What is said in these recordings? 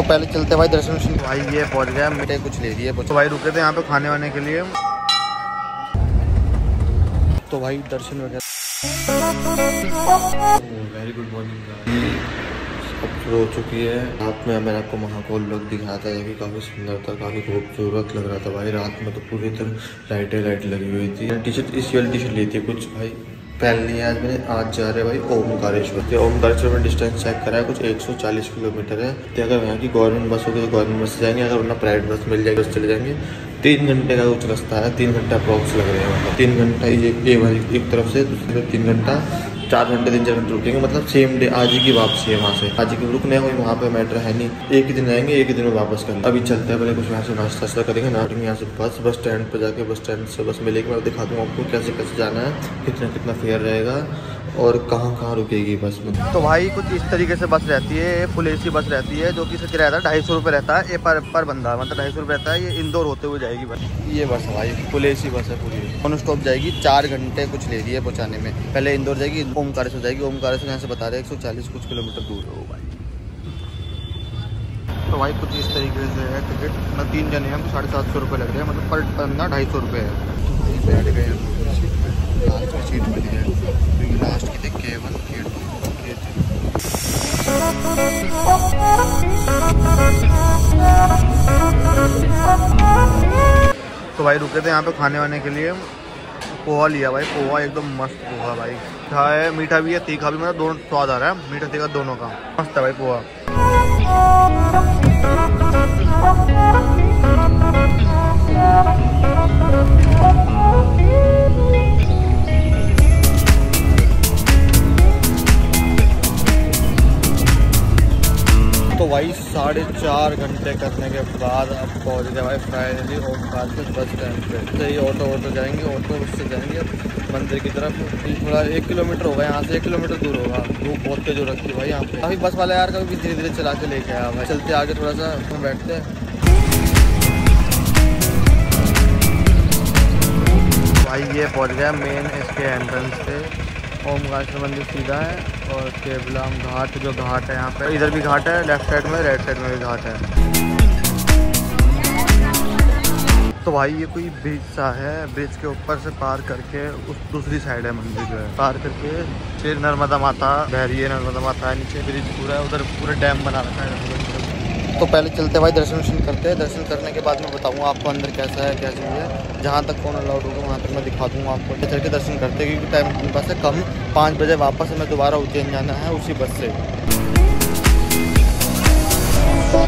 तो पहले चलते भाई दर्शन वर्शन भाई ये पहुँच गया मिठाई कुछ ले लिए तो भाई रुके थे यहाँ पे खाने वाने के लिए। तो भाई दर्शन वगैरह। वेरी गुड मॉर्निंग अब हो चुकी है। रात में मैंने आपको महाकौल लोग दिखाया था ये भी काफ़ी सुंदर था काफ़ी खूबसूरत लग रहा था भाई। रात में तो पूरी तरह लाइटें लाइट लगी हुई थी। टी शर्ट इस वाली टी शर्ट ली थी कुछ भाई। पहन लिया आज मैंने आज जा रहे भाई ओमकारेश्वर। तो ओमकारेश्वर में डिस्टेंस चेक करा है। कुछ 140 किलोमीटर है। तो अगर यहाँ की गवर्नमेंट बस होगी तो गवर्नमेंट बस से जाएँगे। अगर वरना प्राइवेट बस मिल जाएगी बस चले जाएँगे। तीन घंटे का कुछ रास्ता है। तीन घंटा अप्रॉक्स लग रहे हैं। तीन घंटा ये एक तरफ़ से, दूसरी तरफ़ तीन घंटा चार घंटे तीन चार घंटे रुकेंगे मतलब सेम डे आज ही की वापसी है वहाँ से। आज ही रुकने हुई, वहाँ पे मैटर है नहीं। एक ही दिन आएँगे एक दिन में वापस करेंगे अभी चलते हैं पहले कुछ यहाँ से नाश्ता वास्ता करेंगे, ना यहाँ से बस। बस स्टैंड पर जाके, बस स्टैंड से बस मिलेगी, मैं दिखा दूँगा आपको कैसे कैसे जाना है कितना कितना फेयर रहेगा। और कहाँ कहाँ रुकेगी बस में? तो भाई कुछ इस तरीके से बस रहती है फुल ए बस रहती है जो कि इसका किराया ढाई सौ रुपये रहता है ये पर पर बंदा मतलब ढाई सौ रुपये रहता है ये इंदौर होते हुए जाएगी बस। ये बस है भाई फुल ए बस है पूरी। वन स्टॉप जाएगी चार घंटे कुछ ले रही है पहुँचाने में। पहले इंदौर जाएगी ओमकारेश्वर जाएगी ओमकारेश्वर यहाँ से बता रहे हैं एक कुछ किलोमीटर दूर हो भाई। तो भाई कुछ इस तरीके से है टिकट मतलब तीन जने हैं साढ़े सात सौ रुपये लग रहे हैं मतलब पर बंदा ढाई सौ रुपये है। तो भाई रुके थे यहाँ पे खाने वाने के लिए। पोहा लिया भाई, पोहा एकदम मस्त पोहा भाई। मीठा है, मीठा भी है, तीखा भी मतलब दोनों स्वाद आ रहा है। मीठा तीखा दोनों का। मस्त है भाई पोहा। भाई साढ़े चार घंटे करने के बाद अब पहुँच गए भाई फाइनली से बस स्टैंड पे। तो ये ऑटो ऑटो जाएँगे ऑटो से जाएँगे मंदिर की तरफ़। थोड़ा एक किलोमीटर होगा, यहाँ से एक किलोमीटर दूर होगा। धूप बहुत तेज हो रखी है भाई यहाँ पे। अभी बस वाला यार कभी धीरे धीरे चला के लेके आया भाई। चलते आगे थोड़ा सा, हम बैठते हैं। भाई ये पहुँच गया मेन इसके एंट्रेंस पे। ओमकारेश्वर मंदिर सीधा है और केवलाम घाट, जो घाट है यहाँ पे, इधर भी घाट है लेफ़्ट साइड में राइट साइड में भी घाट है। तो भाई ये कोई ब्रिज सा है ब्रिज के ऊपर से पार करके उस दूसरी साइड है मंदिर जो है। पार करके फिर नर्मदा माता बह रही है नर्मदा माता है, नीचे ब्रिज पूरा है, उधर पूरा डैम बना रखा है। तो पहले चलते भाई, दर्शन वर्शन करते हैं। दर्शन करने के बाद मैं बताऊँगा आपको अंदर कैसा है क्या चीज़ है। जहाँ तक कौन अलाउड होगा, वहाँ तक मैं दिखा दूँगा आपको। चल के दर्शन करते हैं, क्योंकि टाइम अपने पास है। कम पाँच बजे वापस हमें दोबारा उज्जैन जाना है, उसी बस से। तो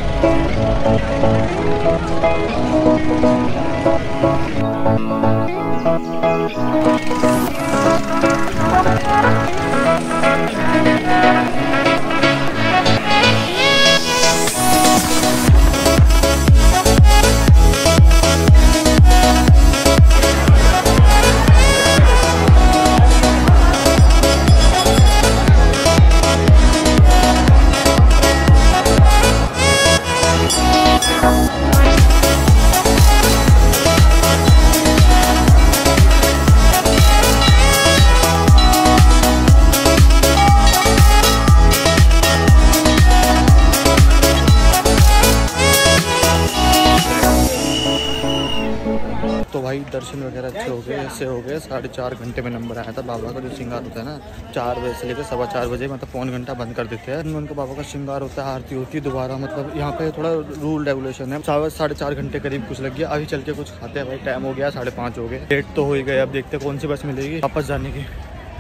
भाई दर्शन वगैरह अच्छे हो गए, ऐसे हो गए। साढ़े चार घंटे में नंबर आया था बाबा का जो श्रृंगार होता है ना, चार बजे से लेकर सवा चार बजे मतलब पौन घंटा बंद कर देते हैं। उनका बाबा का श्रृंगार होता है, आरती होती है दोबारा मतलब यहाँ पे थोड़ा रूल रेगुलेशन है। साढ़े चार घंटे करीब कुछ लग गया, अभी चल के कुछ खाते हैं भाई टाइम हो गया, साढ़े पाँच हो गए। डेट तो हो ही गए, अब देखते कौन सी बस मिलेगी वापस जाने की।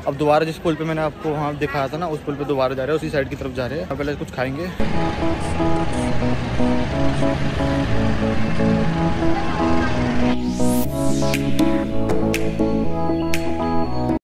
अब दोबारा जिस पुल पे मैंने आपको वहाँ दिखाया था ना, उस पुल पे दोबारा जा रहे हैं, उसी साइड की तरफ़ जा रहे हैं। पहले कुछ खाएँगे।